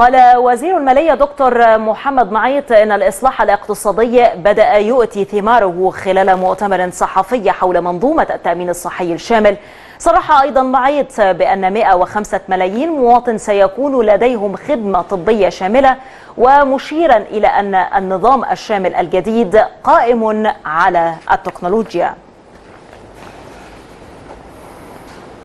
قال وزير المالية دكتور محمد معيط أن الإصلاح الاقتصادي بدأ يؤتي ثماره خلال مؤتمر صحفي حول منظومة التأمين الصحي الشامل. صرح أيضا معيط بأن 105 ملايين مواطن سيكون لديهم خدمة طبية شاملة ومشيرا إلى أن النظام الشامل الجديد قائم على التكنولوجيا.